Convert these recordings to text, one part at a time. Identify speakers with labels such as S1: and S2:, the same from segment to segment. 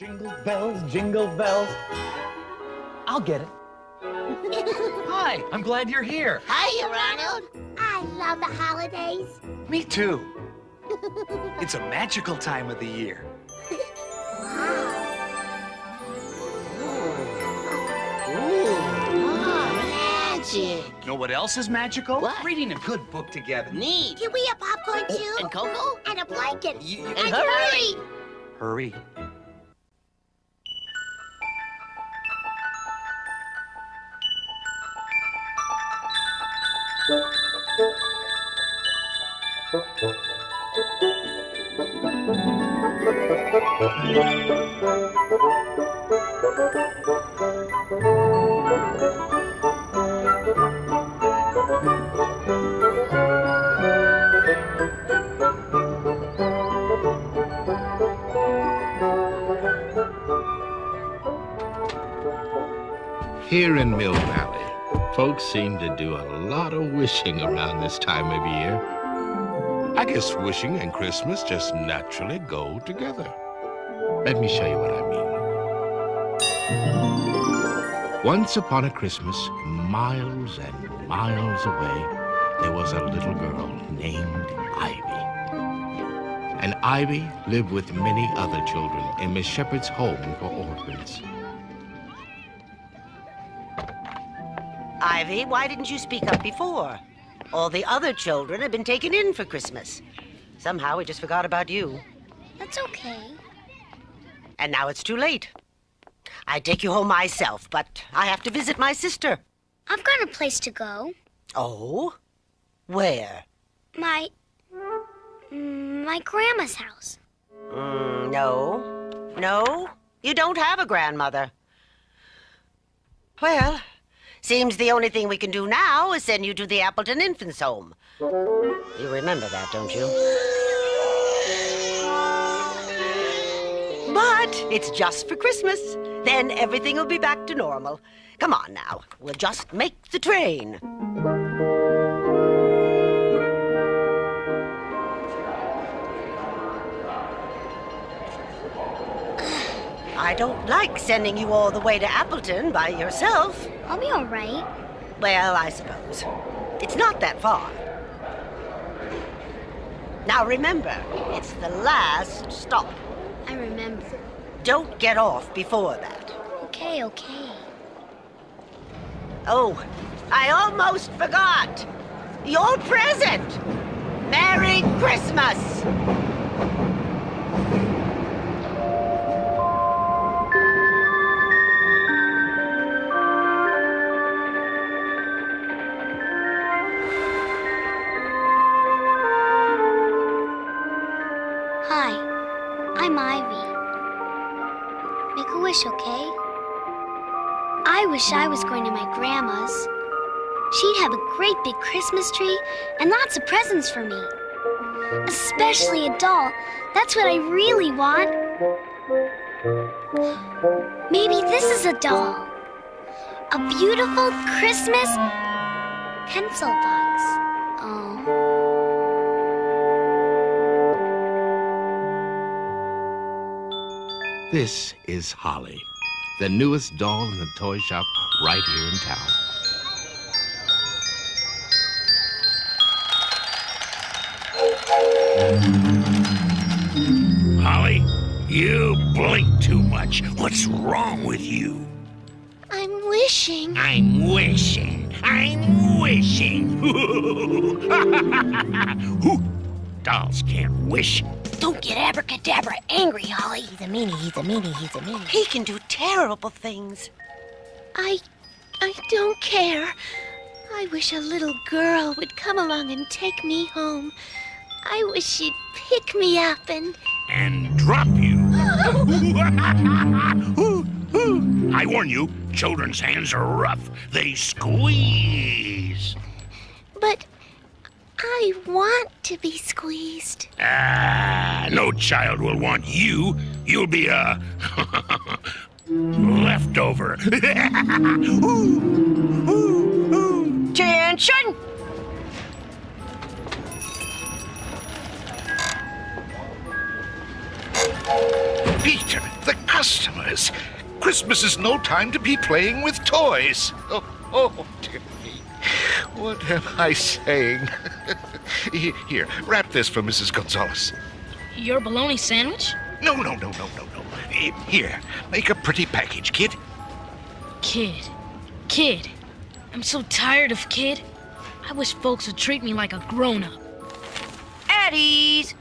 S1: Jingle bells, jingle bells. I'll get it.
S2: Hi, I'm glad you're here.
S3: Hiya, Ronald.
S4: I love the holidays.
S2: Me too. It's a magical time of the year.
S3: Oh, magic.
S2: Know what else is magical?
S3: What?
S2: Reading a good book together.
S3: Neat.
S4: Can we have popcorn too?
S3: And cocoa?
S4: And a blanket.
S3: You-
S4: and,
S3: and
S4: hurry.
S2: Hurry.
S5: Here in Mill Valley, folks seem to do a lot of wishing around this time of year. I guess wishing and Christmas just naturally go together. Let me show you what I mean. Once upon a Christmas, miles and miles away, there was a little girl named Ivy. And Ivy lived with many other children in Miss Shepherd's home for orphans.
S6: Ivy, why didn't you speak up before? All the other children have been taken in for Christmas. Somehow we just forgot about you.
S4: That's okay.
S6: And now it's too late. I'd take you home myself, but I have to visit my sister.
S4: I've got a place to go.
S6: Oh? Where?
S4: My. my grandma's house.
S6: Mm, no. No? You don't have a grandmother. Well, seems the only thing we can do now is send you to the Appleton Infants Home. You remember that, don't you? But it's just for Christmas. Then everything will be back to normal. Come on now. We'll just make the train. I don't like sending you all the way to Appleton by yourself.
S4: I'll be all right.
S6: Well, I suppose. It's not that far. Now remember, it's the last stop.
S4: I remember.
S6: Don't get off before that.
S4: Okay, okay.
S6: Oh, I almost forgot. Your present. Merry Christmas.
S4: She'd have a great big Christmas tree and lots of presents for me. Especially a doll. That's what I really want. Maybe this is a doll. A beautiful Christmas pencil box. Oh.
S5: This is Holly, the newest doll in the toy shop right here in town.
S7: Holly, you blink too much. What's wrong with you?
S4: I'm wishing.
S7: I'm wishing. I'm wishing. Who? Dolls can't wish.
S4: Don't get abracadabra angry, Holly. He's a meanie, he's a meanie, he's a meanie.
S6: He can do terrible things.
S8: I. I don't care. I wish a little girl would come along and take me home. I wish she'd pick me up and.
S7: And drop you. I warn you, children's hands are rough. They squeeze.
S8: But I want to be squeezed.
S7: Ah, no child will want you. You'll be a leftover.
S6: Attention!
S7: Peter, the
S9: customers. Christmas is no time to be playing with toys. Oh, oh dear me. What am I saying? Here, wrap this for Mrs. Gonzalez.
S10: Your bologna sandwich?
S9: No, no, no, no, no, no. Here, make a pretty package, kid.
S10: Kid. Kid. I'm so tired of kid. I wish folks would treat me like a grown up.
S6: At ease.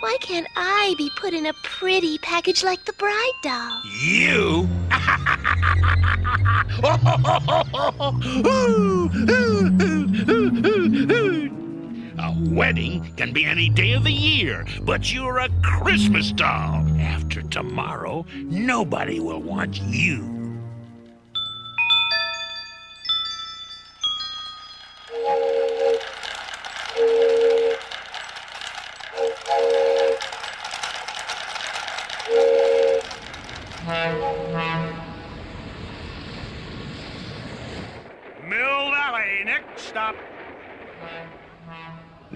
S8: Why can't I be put in a pretty package like the bride doll?
S9: You? A wedding can be any day of the year, but you're a Christmas doll. After tomorrow, nobody will want you.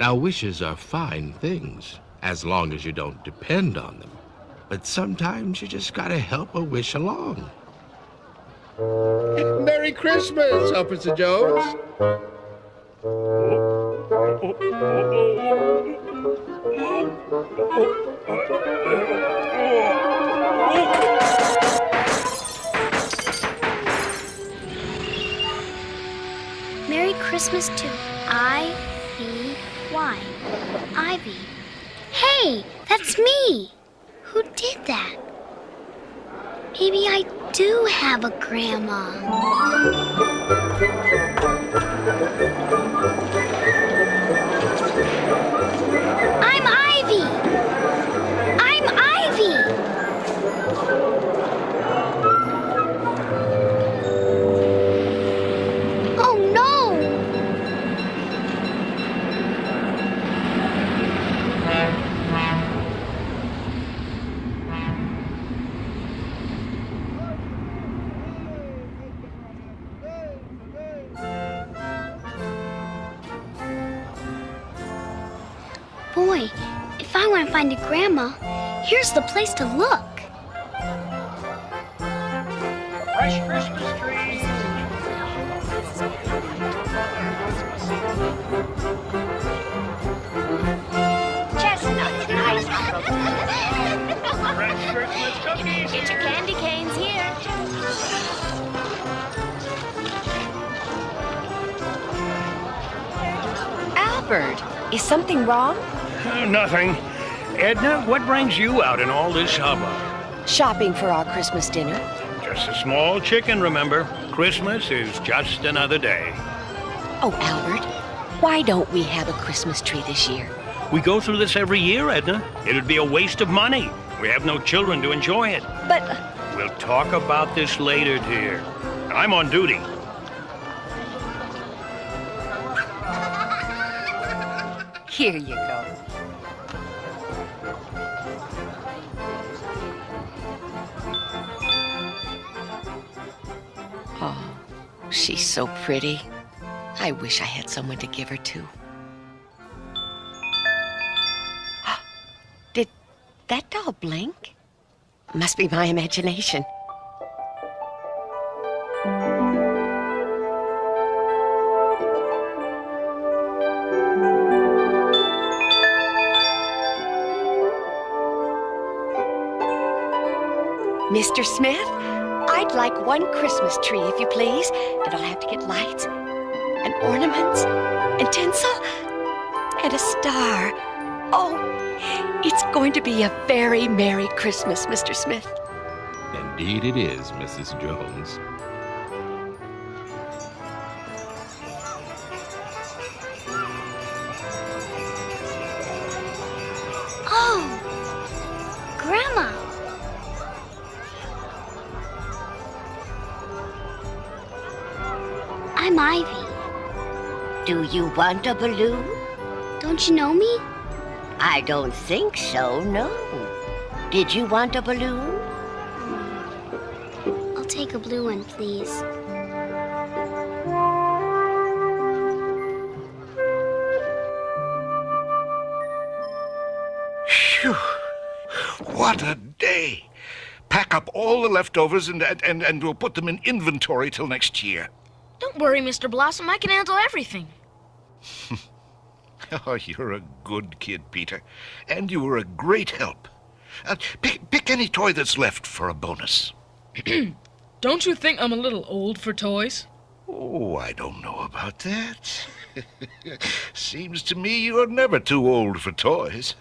S5: Now, wishes are fine things, as long as you don't depend on them. But sometimes you just gotta help a wish along. Merry Christmas, Officer Jones.
S4: Merry Christmas to I V Ivy. Hey, that's me. Who did that? Maybe I do have a grandma. Boy, if I want to find a grandma, here's the place to look.
S11: Fresh Christmas trees.
S3: Chestnuts, nice.
S11: Fresh Christmas cookies.
S3: Get your candy canes here.
S12: Albert, is something wrong?
S11: Uh, nothing. Edna, what brings you out in all this hubbub?
S12: Shopping for our Christmas dinner?
S11: Just a small chicken, remember? Christmas is just another day.
S12: Oh, Albert, why don't we have a Christmas tree this year?
S11: We go through this every year, Edna. It'd be a waste of money. We have no children to enjoy it.
S12: But
S11: We'll talk about this later, dear. I'm on duty.
S12: here you go. She's so pretty. I wish I had someone to give her to. Ah, did that doll blink? Must be my imagination. Mr. Smith, Like one Christmas tree, if you please. And I'll have to get lights and ornaments and tinsel and a star. Oh, it's going to be a very Merry Christmas, Mr. Smith.
S5: Indeed it is, Mrs. Jones.
S6: You want a balloon?
S4: Don't you know me?
S6: I don't think so, no. Did you want a balloon?
S4: I'll take a blue one, please.
S9: Phew. What a day. Pack up all the leftovers and, and, and we'll put them in inventory till next year.
S10: Don't worry, Mr. Blossom. I can handle everything.
S9: Oh, you're a good kid, Peter. And you were a great help. Uh, pick, pick any toy that's left for a bonus.
S10: Don't you think I'm a little old for toys?
S9: Oh, I don't know about that. Seems to me you're never too old for toys.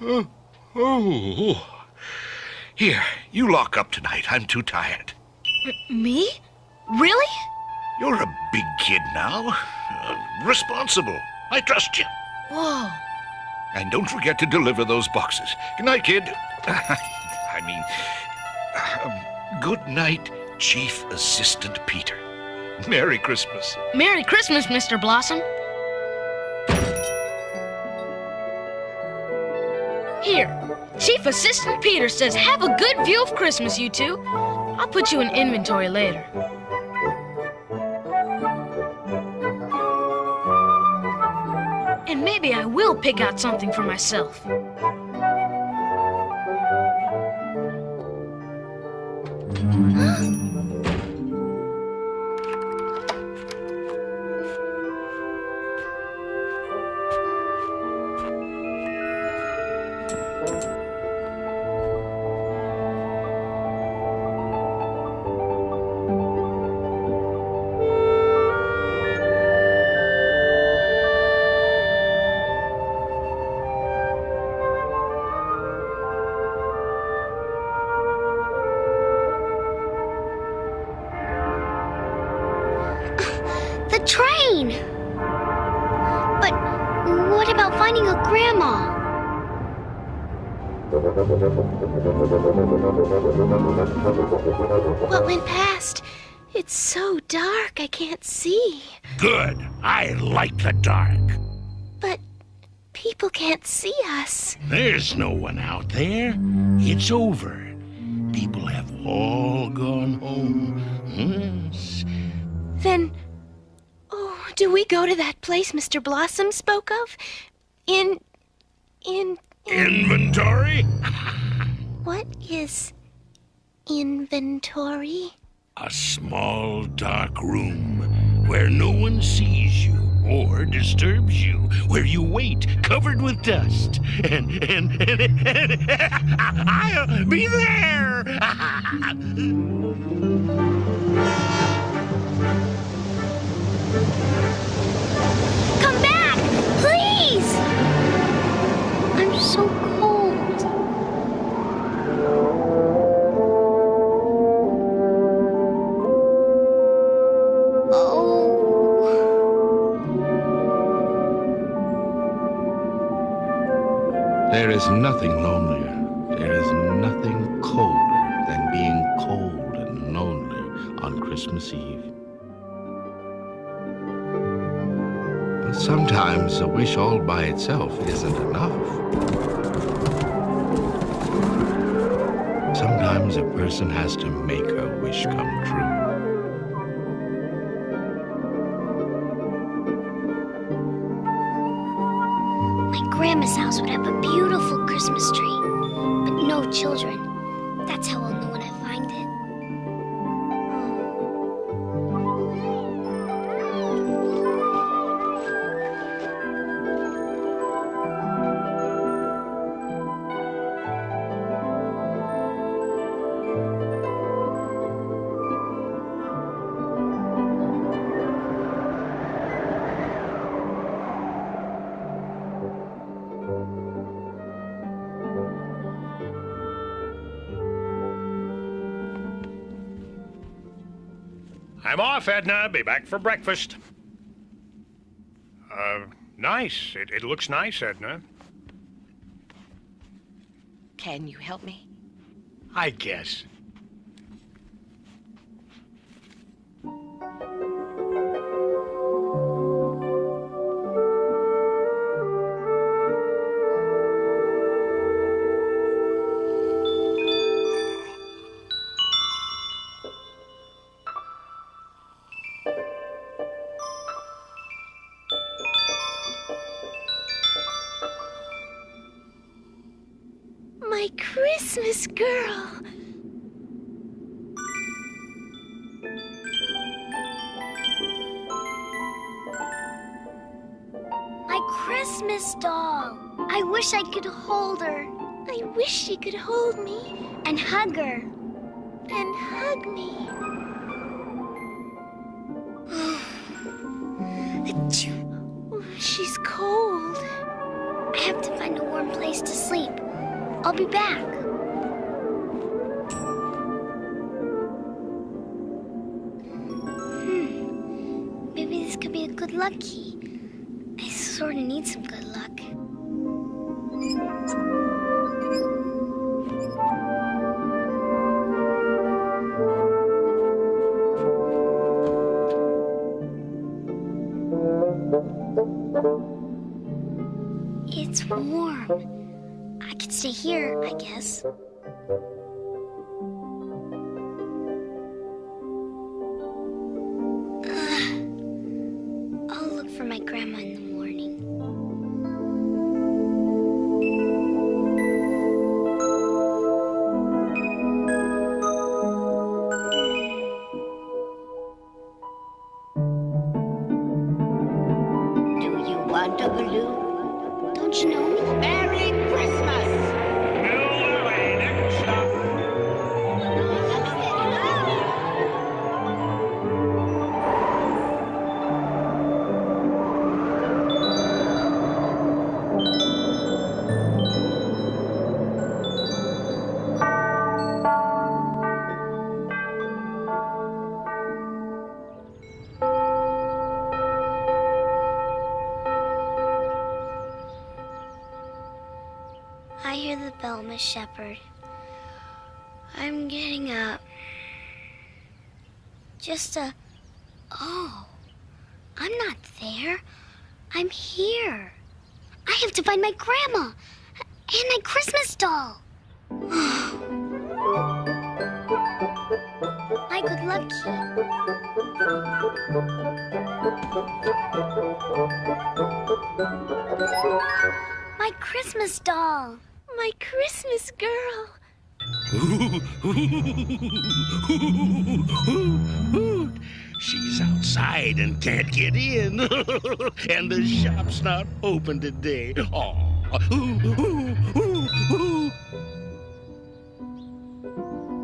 S9: oh, oh. Here, you lock up tonight. I'm too tired.
S10: Me? Really?
S9: You're a big kid now. Uh, responsible. I trust you.
S10: Whoa.
S9: And don't forget to deliver those boxes. Good night, kid. I mean, um, good night, Chief Assistant Peter. Merry Christmas.
S10: Merry Christmas, Mr. Blossom. Here, Chief Assistant Peter says have a good view of Christmas, you two. I'll put you in inventory later. And maybe I will pick out something for myself.
S4: Hmm. Finding a grandma?
S8: What went past? It's so dark I can't see.
S5: Good. I like the dark.
S8: But people can't see us.
S5: There's no one out there. It's over. People have all gone home. Yes.
S8: Then, oh, do we go to that place Mr. Blossom spoke of? In. in.
S5: Inventory?
S8: What is inventory?
S5: A small dark room where no one sees you or disturbs you, where you wait covered with dust. And and and, and I'll be there.
S4: so cold. Oh.
S5: There is nothing lonelier. Sometimes a wish all by itself isn't enough. Sometimes a person has to make her wish come true.
S4: My grandma's house would have a beautiful Christmas tree, but no children.
S11: I'm off, Edna. Be back for breakfast. Uh, nice. It, it looks nice, Edna.
S12: Can you help me?
S11: I guess.
S8: Christmas girl.
S4: My Christmas doll. I wish I could hold her.
S8: I wish she could hold me
S4: and hug her.
S8: And hug me. She's cold.
S4: I have to find a warm place to sleep. I'll be back. Good luck key. I sort of need some good luck. It's warm. I could stay here, I guess. Don't you know me?
S6: Merry Christmas!
S4: Shepherd. I'm getting up. Just a. Oh, I'm not there. I'm here. I have to find my grandma and my Christmas doll. my good luck key. My Christmas doll.
S8: My Christmas girl.
S11: She's outside and can't get in. and the shop's not open today.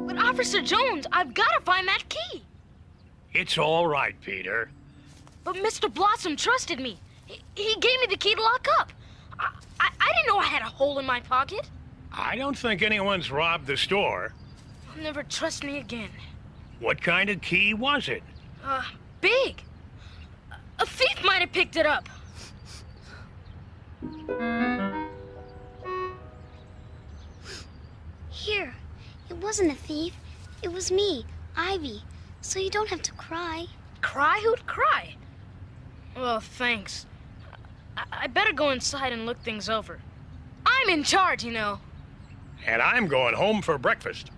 S10: But Officer Jones, I've got to find that key.
S11: It's all right, Peter.
S10: But Mr. Blossom trusted me. He, he gave me the key to lock up. I, I, I didn't know I had a hole in my pocket.
S11: I don't think anyone's robbed the store.
S10: You'll never trust me again.
S11: What kind of key was it?
S10: Uh, big. A thief might have picked it up.
S4: Here. It wasn't a thief. It was me, Ivy. So you don't have to cry.
S10: Cry? Who'd cry? Well, thanks. I, I better go inside and look things over. I'm in charge, you know.
S11: And I'm going home for breakfast.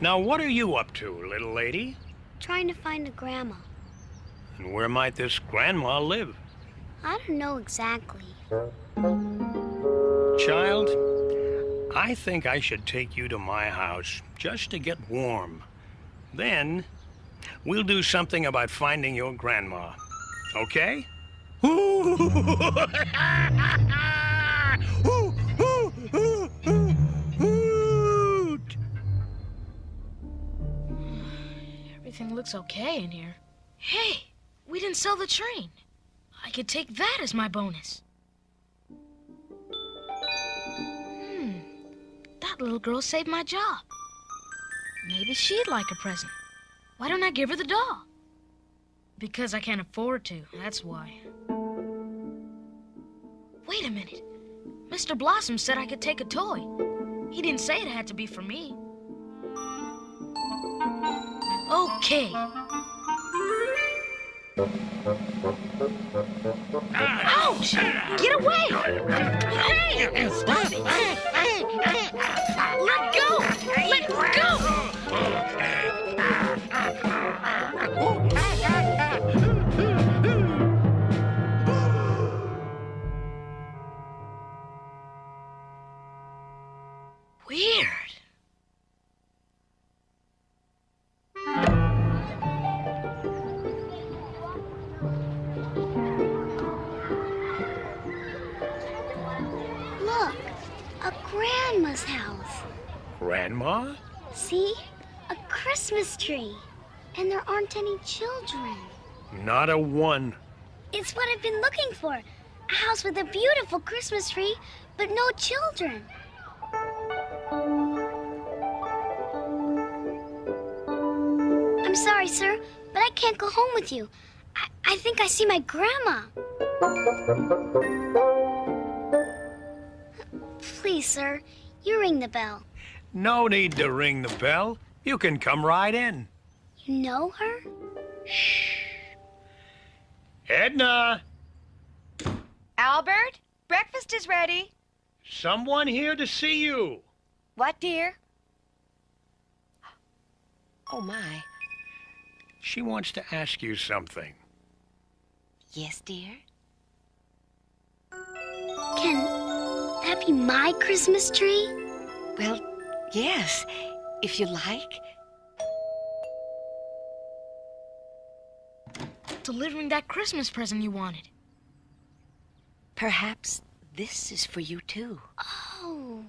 S11: Now, what are you up to, little lady?
S4: Trying to find a grandma.
S11: And where might this grandma live?
S4: I don't know exactly.
S11: Child, I think I should take you to my house just to get warm. Then, we'll do something about finding your grandma. Okay?
S10: Everything looks okay in here. Hey, we didn't sell the train. I could take that as my bonus. Hmm, that little girl saved my job. Maybe she'd like a present. Why don't I give her the doll? Because I can't afford to, that's why. Wait a minute. Mr. Blossom said I could take a toy. He didn't say it had to be for me. Okay. Ouch! Get away! Hey! Stop it! Let go! Let go!
S4: Grandma's house.
S11: Grandma?
S4: See? A Christmas tree. And there aren't any children.
S11: Not a one.
S4: It's what I've been looking for. A house with a beautiful Christmas tree, but no children. I'm sorry, sir, but I can't go home with you. I, I think I see my grandma. Please, sir, you ring the bell.
S11: No need to ring the bell. You can come right in.
S4: You know her? Shh.
S11: Edna,
S12: Albert, breakfast is ready.
S11: someone here to see you.
S12: What, dear? Oh, my.
S11: She wants to ask you something.
S12: Yes, dear?
S4: Can that be my Christmas tree?
S12: Well, yes, if you like.
S10: Delivering that Christmas present you wanted.
S12: Perhaps this is for you, too.
S4: Oh.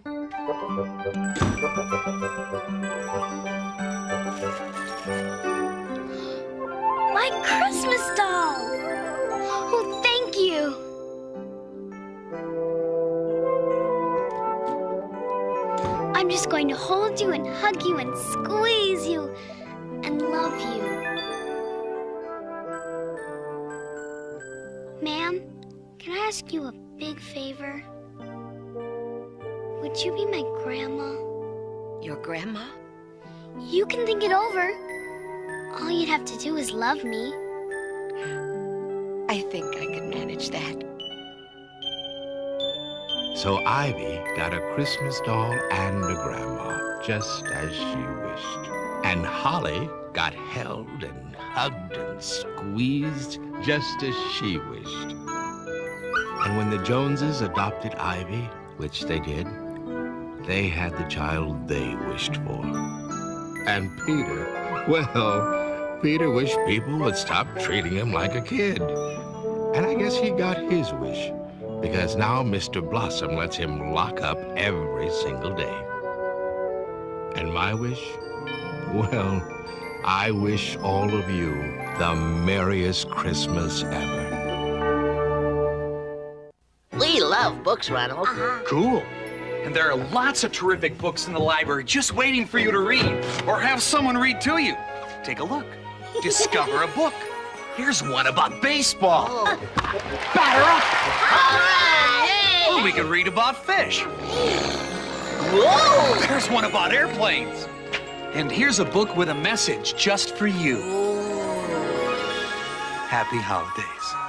S4: Hold you and hug you and squeeze you and love you. Ma'am, can I ask you a big favor? Would you be my grandma?
S12: Your grandma?
S4: You can think it over. All you'd have to do is love me.
S12: I think I could manage that.
S5: So Ivy got a Christmas doll and a grandma, just as she wished. And Holly got held and hugged and squeezed, just as she wished. And when the Joneses adopted Ivy, which they did, they had the child they wished for. And Peter, well, Peter wished people would stop treating him like a kid. And I guess he got his wish because now Mr. Blossom lets him lock up every single day. And my wish? Well, I wish all of you the merriest Christmas ever.
S6: We love books, Ronald. Uh-huh.
S2: Cool. And there are lots of terrific books in the library just waiting for you to read or have someone read to you. Take a look. Discover a book. Here's one about baseball. Batter up. Or we could read about fish.
S6: Whoa!
S2: There's one about airplanes. And here's a book with a message just for you. Happy holidays.